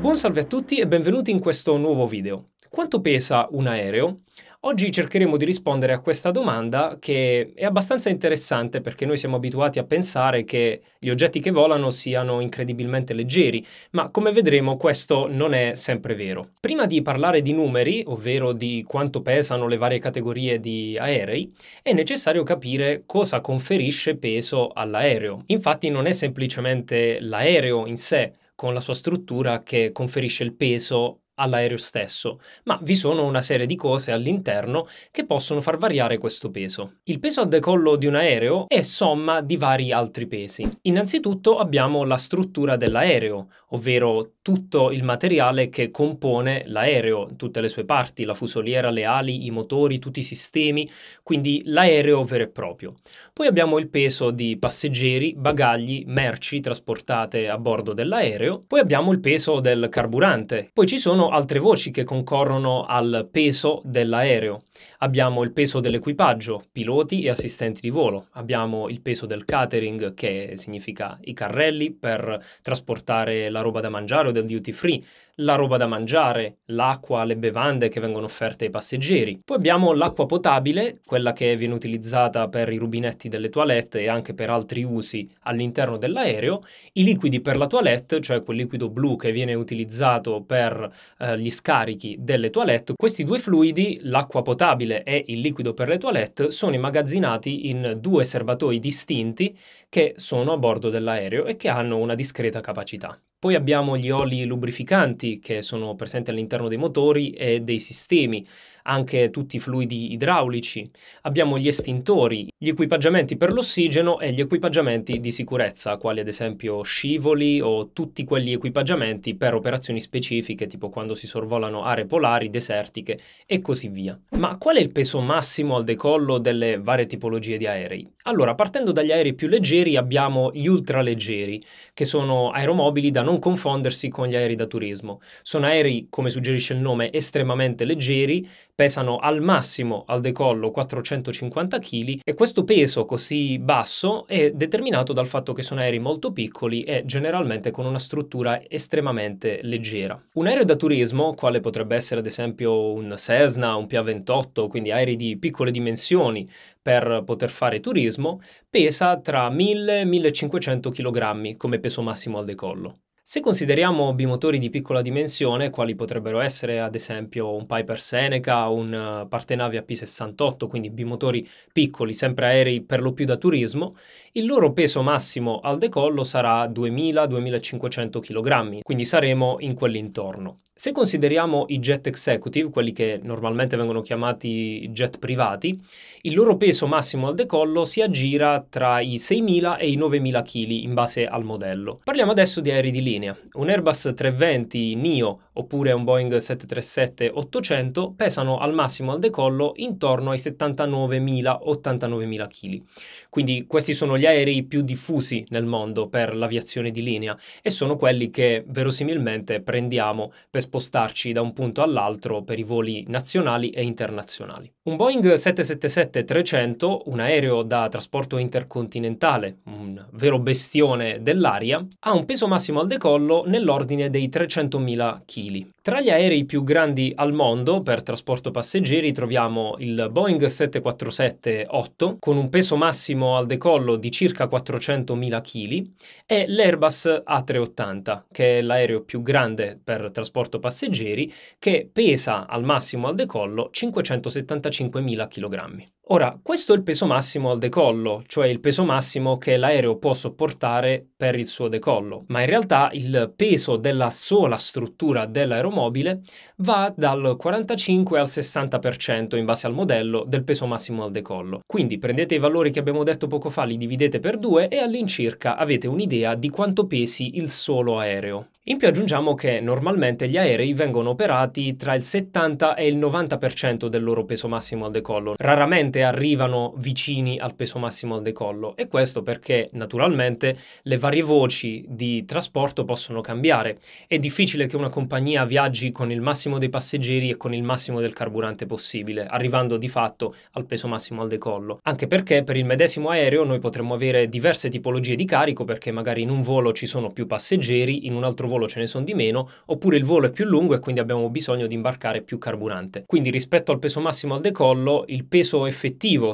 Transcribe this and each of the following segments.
Buon salve a tutti e benvenuti in questo nuovo video. Quanto pesa un aereo? Oggi cercheremo di rispondere a questa domanda che è abbastanza interessante perché noi siamo abituati a pensare che gli oggetti che volano siano incredibilmente leggeri, ma come vedremo questo non è sempre vero. Prima di parlare di numeri, ovvero di quanto pesano le varie categorie di aerei, è necessario capire cosa conferisce peso all'aereo. Infatti non è semplicemente l'aereo in sé con la sua struttura che conferisce il peso all'aereo stesso, ma vi sono una serie di cose all'interno che possono far variare questo peso. Il peso al decollo di un aereo è somma di vari altri pesi. Innanzitutto abbiamo la struttura dell'aereo, ovvero tutto il materiale che compone l'aereo, tutte le sue parti, la fusoliera, le ali, i motori, tutti i sistemi, quindi l'aereo vero e proprio. Poi abbiamo il peso di passeggeri, bagagli, merci trasportate a bordo dell'aereo, poi abbiamo il peso del carburante, poi ci sono altre voci che concorrono al peso dell'aereo. Abbiamo il peso dell'equipaggio, piloti e assistenti di volo, abbiamo il peso del catering che significa i carrelli per trasportare la roba da mangiare o del duty free, la roba da mangiare, l'acqua, le bevande che vengono offerte ai passeggeri. Poi abbiamo l'acqua potabile, quella che viene utilizzata per i rubinetti delle toilette e anche per altri usi all'interno dell'aereo, i liquidi per la toilette, cioè quel liquido blu che viene utilizzato per eh, gli scarichi delle toilette. Questi due fluidi, l'acqua potabile e il liquido per le toilette, sono immagazzinati in due serbatoi distinti che sono a bordo dell'aereo e che hanno una discreta capacità. Poi abbiamo gli oli lubrificanti che sono presenti all'interno dei motori e dei sistemi anche tutti i fluidi idraulici, abbiamo gli estintori, gli equipaggiamenti per l'ossigeno e gli equipaggiamenti di sicurezza, quali ad esempio scivoli o tutti quegli equipaggiamenti per operazioni specifiche, tipo quando si sorvolano aree polari, desertiche e così via. Ma qual è il peso massimo al decollo delle varie tipologie di aerei? Allora, partendo dagli aerei più leggeri abbiamo gli ultraleggeri, che sono aeromobili da non confondersi con gli aerei da turismo. Sono aerei, come suggerisce il nome, estremamente leggeri, pesano al massimo al decollo 450 kg e questo peso così basso è determinato dal fatto che sono aerei molto piccoli e generalmente con una struttura estremamente leggera. Un aereo da turismo, quale potrebbe essere ad esempio un Cessna, un PA28, quindi aerei di piccole dimensioni per poter fare turismo, pesa tra 1000 e 1500 kg come peso massimo al decollo. Se consideriamo bimotori di piccola dimensione, quali potrebbero essere ad esempio un Piper Seneca un eh, Partenavia P68, quindi bimotori piccoli, sempre aerei per lo più da turismo, il loro peso massimo al decollo sarà 2000-2500 kg, quindi saremo in quell'intorno. Se consideriamo i jet executive, quelli che normalmente vengono chiamati jet privati, il loro peso massimo al decollo si aggira tra i 6.000 e i 9.000 kg in base al modello. Parliamo adesso di aerei di linea. Un Airbus 320 NIO oppure un Boeing 737-800 pesano al massimo al decollo intorno ai 79.000-89.000 kg. Quindi questi sono gli aerei più diffusi nel mondo per l'aviazione di linea e sono quelli che verosimilmente prendiamo per spostarci da un punto all'altro per i voli nazionali e internazionali. Un Boeing 777-300, un aereo da trasporto intercontinentale, un vero bestione dell'aria, ha un peso massimo al decollo nell'ordine dei 300.000 kg kg. Tra gli aerei più grandi al mondo per trasporto passeggeri troviamo il Boeing 747-8 con un peso massimo al decollo di circa 400.000 kg e l'Airbus A380 che è l'aereo più grande per trasporto passeggeri che pesa al massimo al decollo 575.000 kg. Ora, questo è il peso massimo al decollo, cioè il peso massimo che l'aereo può sopportare per il suo decollo, ma in realtà il peso della sola struttura dell'aeromobile va dal 45 al 60% in base al modello del peso massimo al decollo. Quindi prendete i valori che abbiamo detto poco fa, li dividete per due e all'incirca avete un'idea di quanto pesi il solo aereo. In più aggiungiamo che normalmente gli aerei vengono operati tra il 70 e il 90% del loro peso massimo al decollo, raramente arrivano vicini al peso massimo al decollo e questo perché naturalmente le varie voci di trasporto possono cambiare. È difficile che una compagnia viaggi con il massimo dei passeggeri e con il massimo del carburante possibile, arrivando di fatto al peso massimo al decollo, anche perché per il medesimo aereo noi potremmo avere diverse tipologie di carico perché magari in un volo ci sono più passeggeri, in un altro volo ce ne sono di meno, oppure il volo è più lungo e quindi abbiamo bisogno di imbarcare più carburante. Quindi rispetto al peso massimo al decollo, il peso effettivo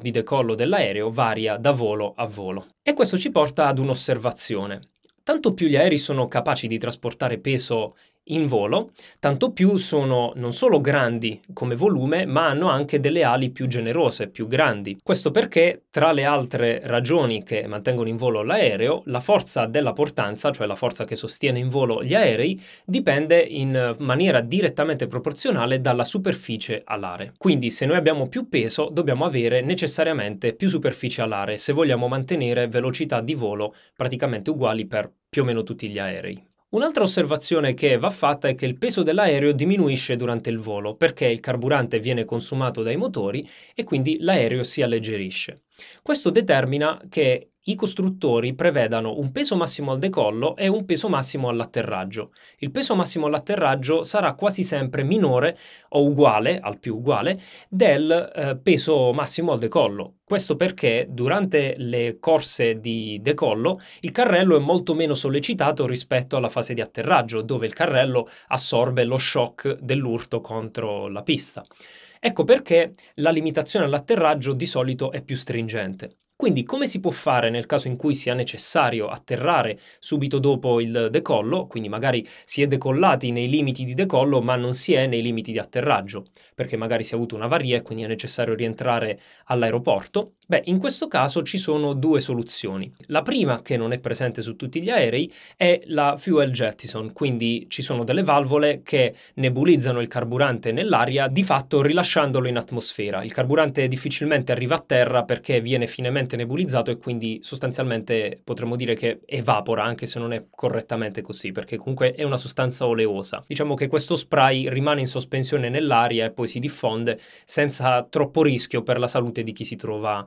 di decollo dell'aereo varia da volo a volo. E questo ci porta ad un'osservazione. Tanto più gli aerei sono capaci di trasportare peso in volo, tanto più sono non solo grandi come volume, ma hanno anche delle ali più generose, più grandi. Questo perché, tra le altre ragioni che mantengono in volo l'aereo, la forza della portanza, cioè la forza che sostiene in volo gli aerei, dipende in maniera direttamente proporzionale dalla superficie alare. Quindi se noi abbiamo più peso, dobbiamo avere necessariamente più superficie alare se vogliamo mantenere velocità di volo praticamente uguali per più o meno tutti gli aerei. Un'altra osservazione che va fatta è che il peso dell'aereo diminuisce durante il volo perché il carburante viene consumato dai motori e quindi l'aereo si alleggerisce. Questo determina che i costruttori prevedano un peso massimo al decollo e un peso massimo all'atterraggio. Il peso massimo all'atterraggio sarà quasi sempre minore o uguale, al più uguale, del eh, peso massimo al decollo. Questo perché durante le corse di decollo il carrello è molto meno sollecitato rispetto alla fase di atterraggio, dove il carrello assorbe lo shock dell'urto contro la pista. Ecco perché la limitazione all'atterraggio di solito è più stringente. Quindi come si può fare nel caso in cui sia necessario atterrare subito dopo il decollo, quindi magari si è decollati nei limiti di decollo ma non si è nei limiti di atterraggio, perché magari si è avuto un'avaria e quindi è necessario rientrare all'aeroporto? Beh, in questo caso ci sono due soluzioni. La prima, che non è presente su tutti gli aerei, è la fuel jettison, quindi ci sono delle valvole che nebulizzano il carburante nell'aria, di fatto rilasciandolo in atmosfera. Il carburante difficilmente arriva a terra perché viene finemente nebulizzato e quindi sostanzialmente potremmo dire che evapora, anche se non è correttamente così, perché comunque è una sostanza oleosa. Diciamo che questo spray rimane in sospensione nell'aria e poi si diffonde senza troppo rischio per la salute di chi si trova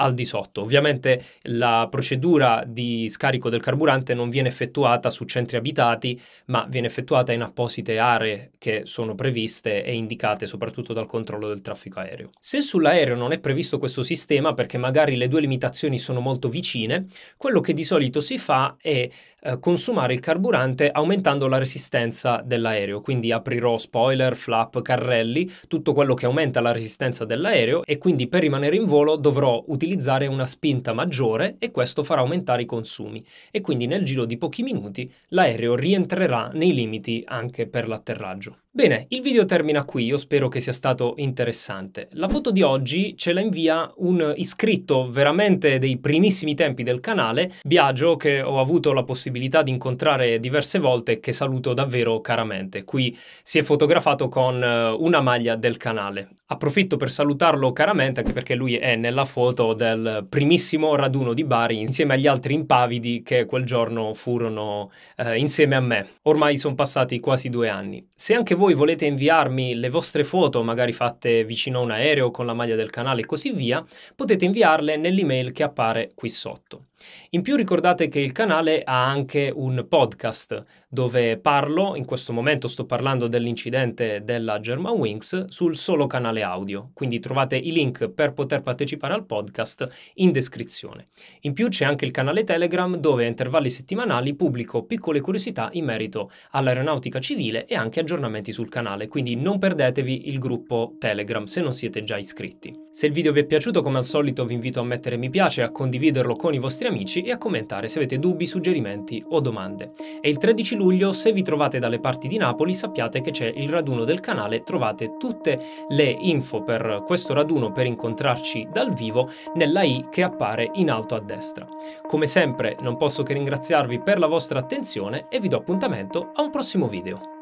al di sotto. Ovviamente la procedura di scarico del carburante non viene effettuata su centri abitati, ma viene effettuata in apposite aree che sono previste e indicate soprattutto dal controllo del traffico aereo. Se sull'aereo non è previsto questo sistema perché magari le due limitazioni sono molto vicine, quello che di solito si fa è eh, consumare il carburante aumentando la resistenza dell'aereo, quindi aprirò spoiler, flap, carrelli, tutto quello che aumenta la resistenza dell'aereo e quindi per rimanere in volo dovrò utilizzare una spinta maggiore e questo farà aumentare i consumi e quindi nel giro di pochi minuti l'aereo rientrerà nei limiti anche per l'atterraggio. Bene, il video termina qui, io spero che sia stato interessante. La foto di oggi ce la invia un iscritto veramente dei primissimi tempi del canale, Biagio, che ho avuto la possibilità di incontrare diverse volte e che saluto davvero caramente. Qui si è fotografato con eh, una maglia del canale. Approfitto per salutarlo caramente anche perché lui è nella foto del primissimo raduno di Bari insieme agli altri impavidi che quel giorno furono eh, insieme a me. Ormai sono passati quasi due anni. Se anche voi volete inviarmi le vostre foto, magari fatte vicino a un aereo con la maglia del canale e così via, potete inviarle nell'email che appare qui sotto. In più ricordate che il canale ha anche un podcast dove parlo, in questo momento sto parlando dell'incidente della Germanwings sul solo canale audio, quindi trovate i link per poter partecipare al podcast in descrizione. In più c'è anche il canale Telegram dove a intervalli settimanali pubblico piccole curiosità in merito all'aeronautica civile e anche aggiornamenti sul canale, quindi non perdetevi il gruppo Telegram se non siete già iscritti. Se il video vi è piaciuto come al solito vi invito a mettere mi piace, a condividerlo con i vostri amici e a commentare se avete dubbi, suggerimenti o domande. E il 13 luglio, se vi trovate dalle parti di Napoli, sappiate che c'è il raduno del canale, trovate tutte le info per questo raduno per incontrarci dal vivo nella i che appare in alto a destra. Come sempre non posso che ringraziarvi per la vostra attenzione e vi do appuntamento a un prossimo video.